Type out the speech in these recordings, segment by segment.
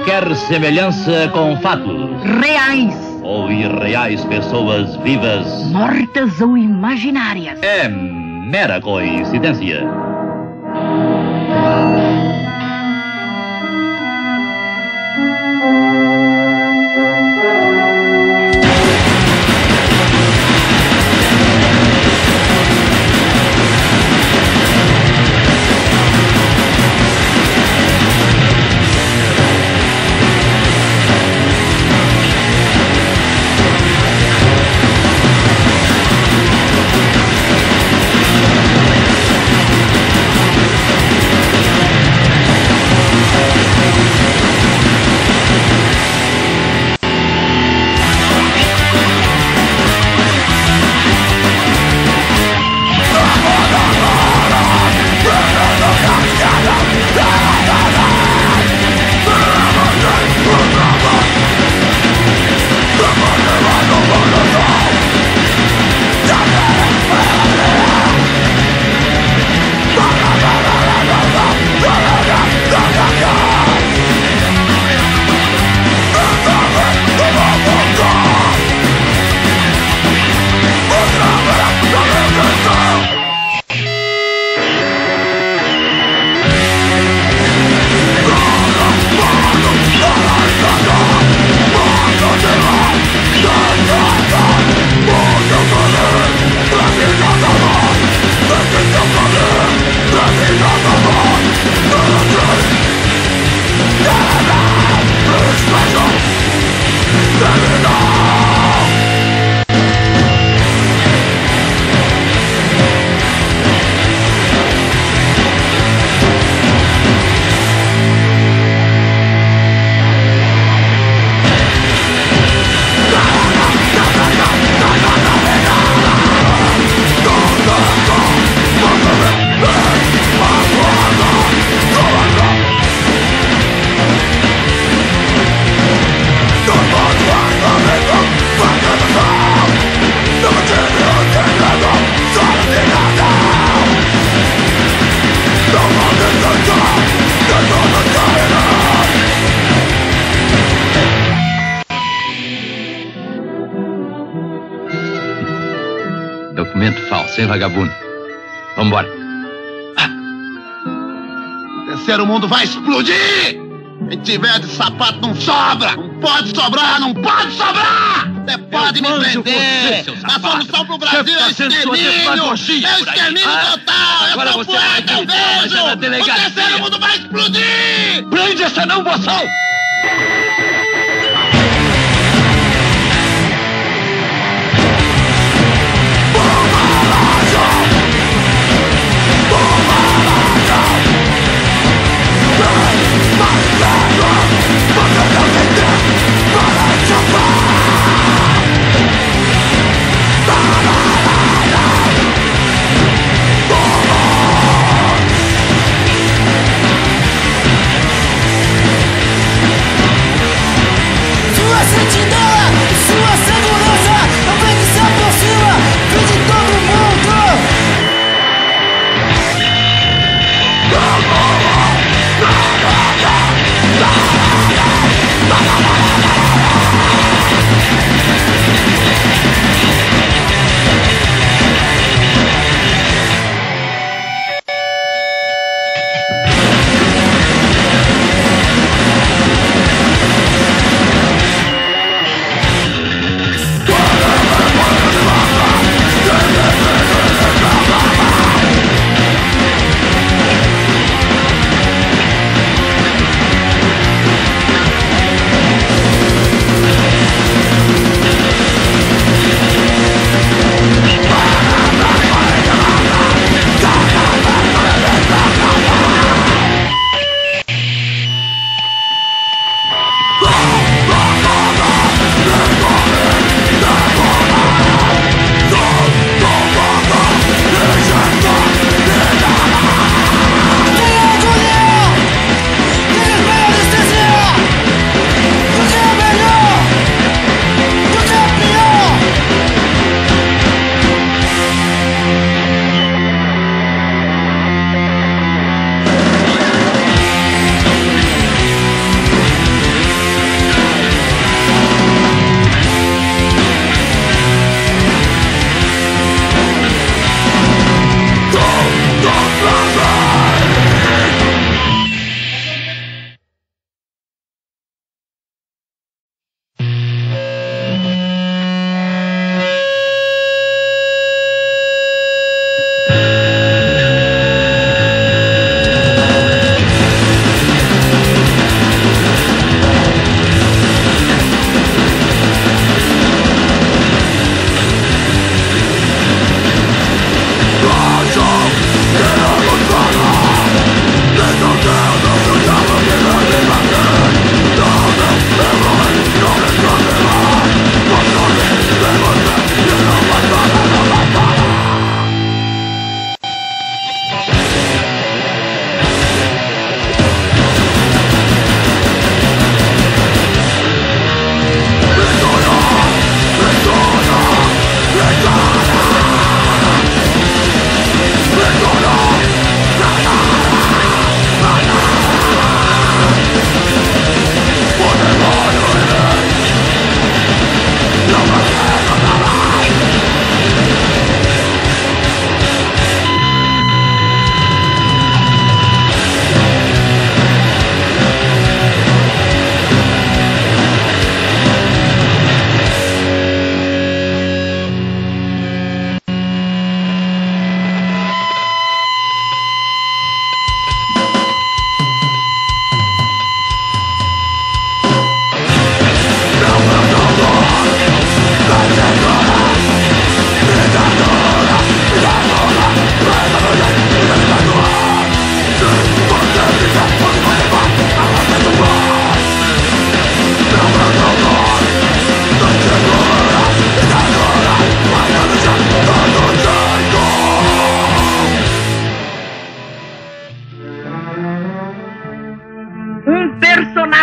qualquer semelhança com fatos Reais, ou irreais pessoas vivas mortas ou imaginárias. é mera coincidência. Hein, vagabundo? Vambora. O terceiro mundo vai explodir! Quem tiver de sapato não sobra! Não pode sobrar, não pode sobrar! Você pode me prender! você, A solução pro Você Brasil é extermínio! É extermínio ah? total! Agora Eu sou poeta, eu vejo! O terceiro mundo vai explodir! Prende essa não, boçal!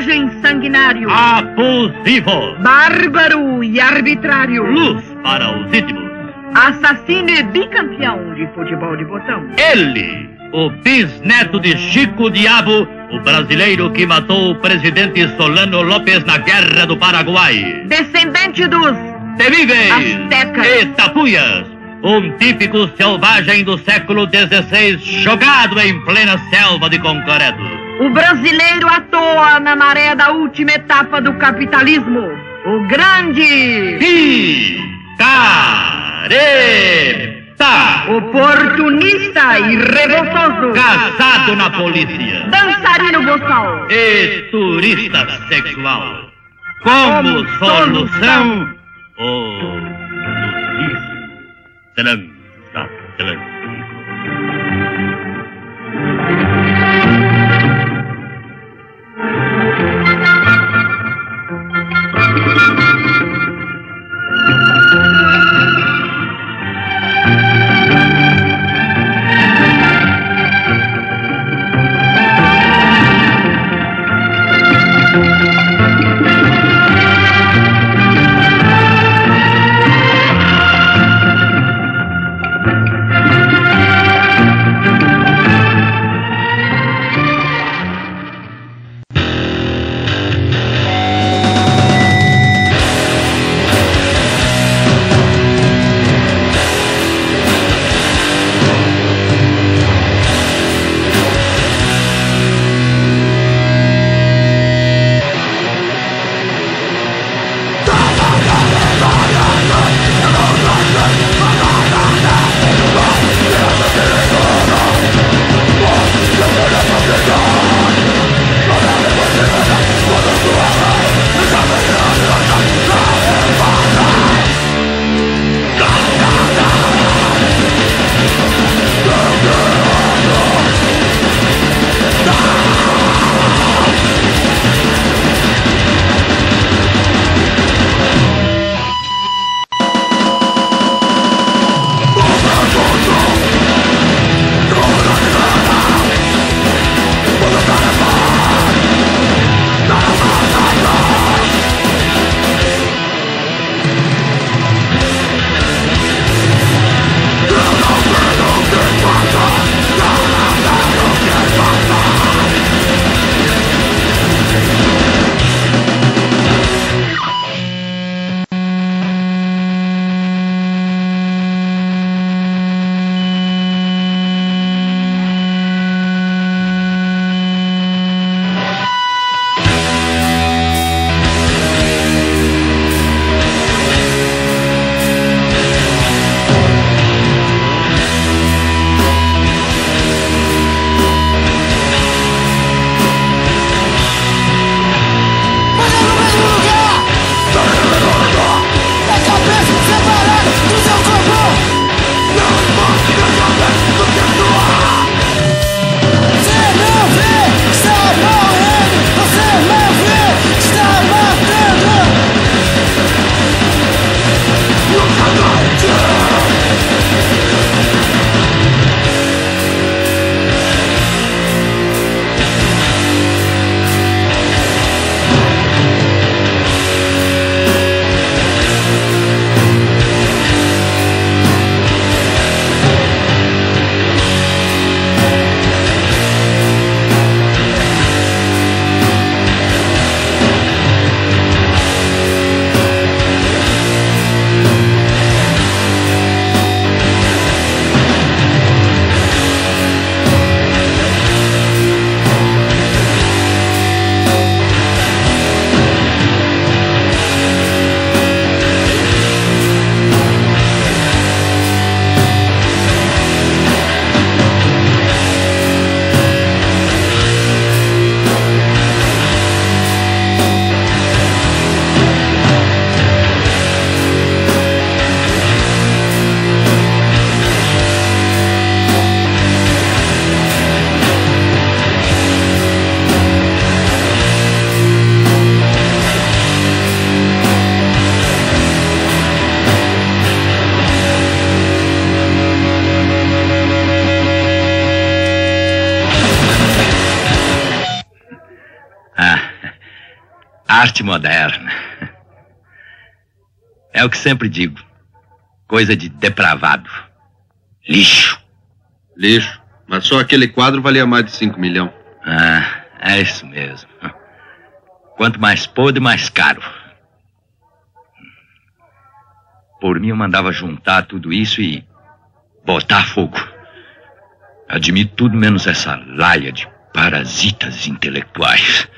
Personagem sanguinário. Abusivo. Bárbaro e arbitrário. Luz para os íntimos. Assassino e bicampeão de futebol de botão. Ele, o bisneto de Chico Diabo, o brasileiro que matou o presidente Solano Lopes na Guerra do Paraguai. Descendente dos Temíveis Aztecas. e tapuias. Um típico selvagem do século XVI jogado em plena selva de concreto. O brasileiro à toa na maré da última etapa do capitalismo. O grande Picareta. oportunista e revoltoso. Casado na polícia. Dançarino boçal. E turista sexual. Como solução, o nudismo transatlântico. Arte moderna. É o que sempre digo. Coisa de depravado. Lixo. Lixo. Mas só aquele quadro valia mais de 5 milhões. Ah, é isso mesmo. Quanto mais podre, mais caro. Por mim, eu mandava juntar tudo isso e botar fogo. Admito tudo menos essa laia de parasitas intelectuais.